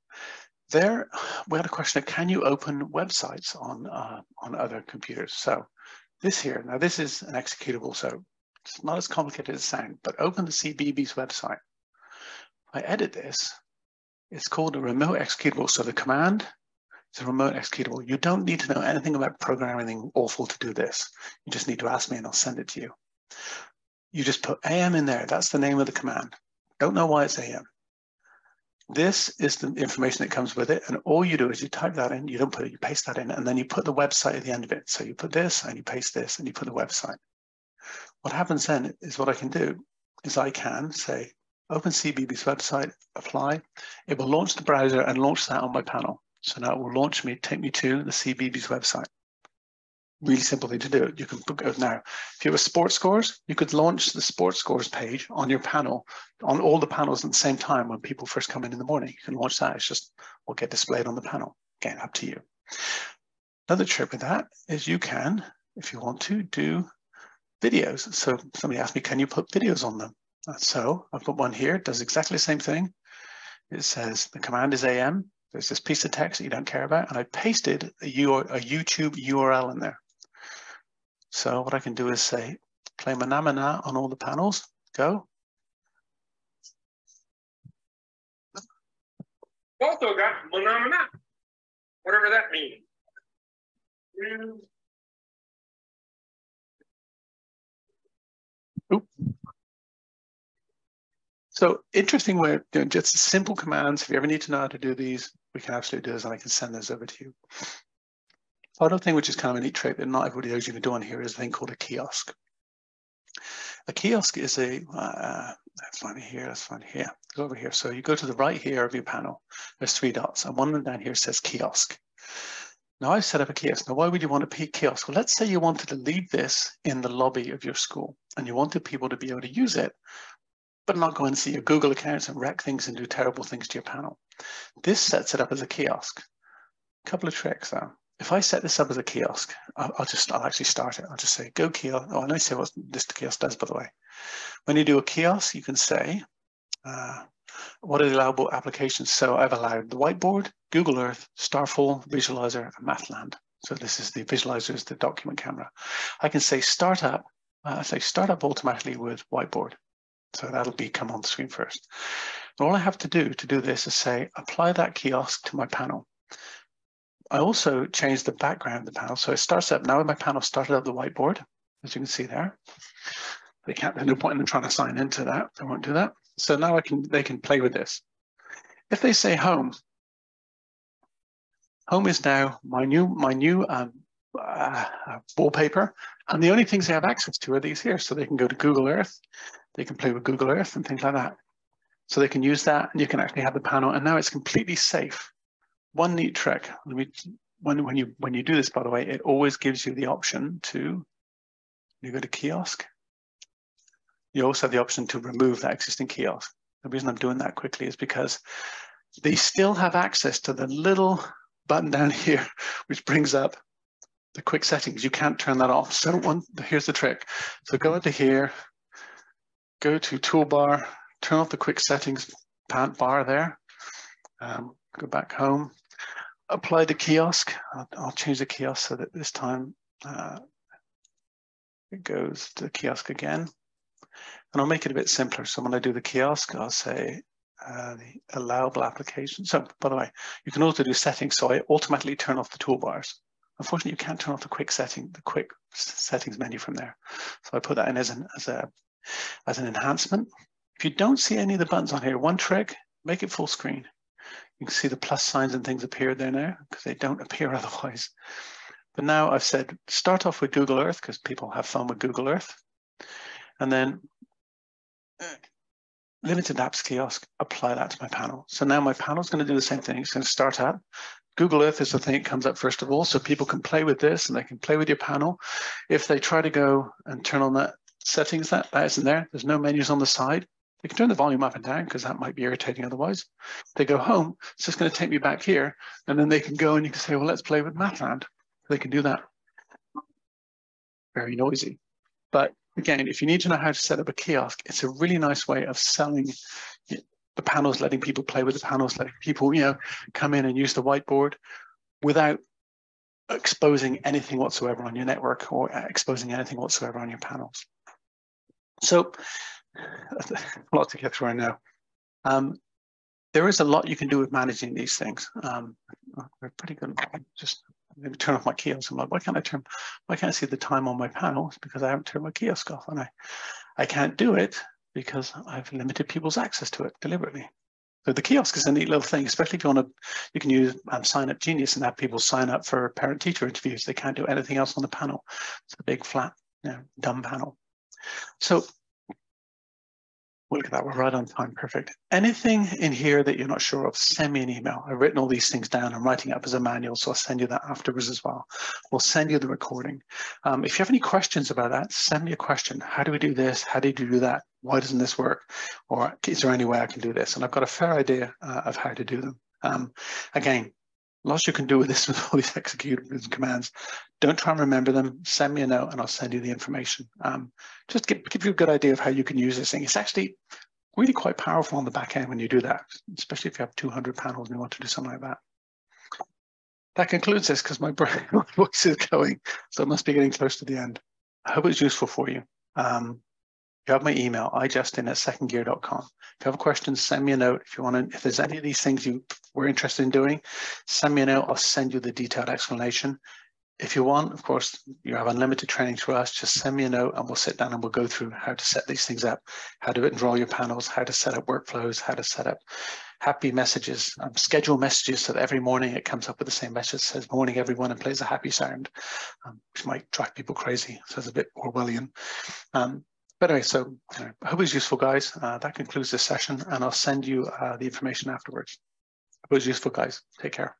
There, we had a question of can you open websites on, uh, on other computers? So this here, now this is an executable, so it's not as complicated as it sounds, but open the CBeebies website. If I edit this, it's called a remote executable. So the command is a remote executable. You don't need to know anything about programming awful to do this. You just need to ask me and I'll send it to you. you just put AM in there. That's the name of the command. Don't know why it's AM. This is the information that comes with it. And all you do is you type that in, you don't put it, you paste that in, and then you put the website at the end of it. So you put this and you paste this and you put the website. What happens then is what I can do is I can say, open CBeebies website, apply. It will launch the browser and launch that on my panel. So now it will launch me, take me to the CBeebies website really simple thing to do. You can out now. If you have a sports scores, you could launch the sports scores page on your panel, on all the panels at the same time when people first come in in the morning. You can launch that. It's just will get displayed on the panel. Again, up to you. Another trick with that is you can, if you want to, do videos. So somebody asked me, can you put videos on them? So I've got one here, does exactly the same thing. It says the command is AM. There's this piece of text that you don't care about, and I pasted a, U a YouTube URL in there. So what I can do is say, play Manamana on all the panels, go. Also got Manamana, whatever that means. Oop. So interesting way, you know, just simple commands. If you ever need to know how to do these, we can absolutely do this and I can send those over to you. Other thing which is kind of a neat trick that not everybody knows you can do on here is a thing called a kiosk. A kiosk is a, uh, let's find it here, let's find it here, go over here. So you go to the right here of your panel, there's three dots, and one of them down here says kiosk. Now I've set up a kiosk. Now why would you want a kiosk? Well, let's say you wanted to leave this in the lobby of your school and you wanted people to be able to use it, but not go and see your Google accounts and wreck things and do terrible things to your panel. This sets it up as a kiosk. A couple of tricks though if I set this up as a kiosk, I'll, I'll, just, I'll actually start it. I'll just say go kiosk. Oh, I know say what this kiosk does, by the way. When you do a kiosk, you can say, uh, what are the allowable applications? So I've allowed the whiteboard, Google Earth, Starfall, Visualizer, and Mathland. So this is the visualizer, is the document camera. I can say start up, uh, I say start up automatically with whiteboard. So that'll be come on the screen first. All I have to do to do this is say, apply that kiosk to my panel. I also changed the background of the panel. So it starts up, now my panel started up the whiteboard, as you can see there. They can't, there's no point in trying to sign into that. They won't do that. So now I can, they can play with this. If they say home, home is now my new, my new um, uh, wallpaper. And the only things they have access to are these here. So they can go to Google Earth, they can play with Google Earth and things like that. So they can use that and you can actually have the panel and now it's completely safe one neat trick, when, when, you, when you do this, by the way, it always gives you the option to, you go to kiosk, you also have the option to remove that existing kiosk. The reason I'm doing that quickly is because they still have access to the little button down [LAUGHS] here, which brings up the quick settings. You can't turn that off. So one, here's the trick. So go into here, go to toolbar, turn off the quick settings pant bar there, um, go back home, apply the kiosk. I'll, I'll, change the kiosk so that this time uh, it goes to the kiosk again. And I'll make it a bit simpler. So when I do the kiosk, I'll say uh, the allowable application. So by the way, you can also do settings. So I automatically turn off the toolbars. Unfortunately, you can't turn off the quick setting, the quick settings menu from there. So I put that in as an, as a, as an enhancement. If you don't see any of the buttons on here, one trick, make it full screen. You can see the plus signs and things appear there now because they don't [LAUGHS] appear otherwise. But now I've said, start off with Google Earth because people have fun with Google Earth. And then uh, limited apps kiosk, apply that to my panel. So now my panel is going to do the same thing. It's going to start up. Google Earth is the thing that comes up first of all. So people can play with this and they can play with your panel. If they try to go and turn on that settings, that, that isn't there. There's no menus on the side. They can turn the volume up and down because that might be irritating otherwise. They go home, it's just going to take me back here. And then they can go and you can say, well, let's play with Mathland. They can do that. Very noisy. But again, if you need to know how to set up a kiosk, it's a really nice way of selling the panels, letting people play with the panels, letting people, you know, come in and use the whiteboard without exposing anything whatsoever on your network or exposing anything whatsoever on your panels. So [SIGHS] a lot to get through now. Um, there is a lot you can do with managing these things. Um, we're pretty good. Just maybe turn off my kiosk. I'm like, why can't I turn? Why can't I see the time on my panel? It's because I haven't turned my kiosk off, and I I can't do it because I've limited people's access to it deliberately. So the kiosk is a neat little thing, especially if you want to, you can use um, Sign Up Genius and have people sign up for parent-teacher interviews. They can't do anything else on the panel. It's a big flat, you know, dumb panel. So look at that, we're right on time, perfect. Anything in here that you're not sure of, send me an email. I've written all these things down. I'm writing up as a manual, so I'll send you that afterwards as well. We'll send you the recording. Um, if you have any questions about that, send me a question. How do we do this? How do you do that? Why doesn't this work? Or is there any way I can do this? And I've got a fair idea uh, of how to do them. Um, again, lots you can do with this [LAUGHS] with all these executables commands. Don't try and remember them. Send me a note and I'll send you the information. Um, just give, give you a good idea of how you can use this thing. It's actually really quite powerful on the back end when you do that, especially if you have 200 panels and you want to do something like that. That concludes this because my, brain, [LAUGHS] my voice is going, so it must be getting close to the end. I hope it's useful for you. Um, you have my email, ijustin at secondgear.com. If you have questions, send me a note. If you want to, if there's any of these things you were interested in doing, send me a note. I'll send you the detailed explanation. If you want, of course, you have unlimited training through us. Just send me a note and we'll sit down and we'll go through how to set these things up, how to enroll your panels, how to set up workflows, how to set up happy messages, um, schedule messages so that every morning it comes up with the same message, says morning everyone and plays a happy sound, um, which might drive people crazy. So it's a bit Orwellian. Um, but anyway, so I hope it's useful, guys. Uh, that concludes this session, and I'll send you uh, the information afterwards. Hope it was useful, guys. Take care.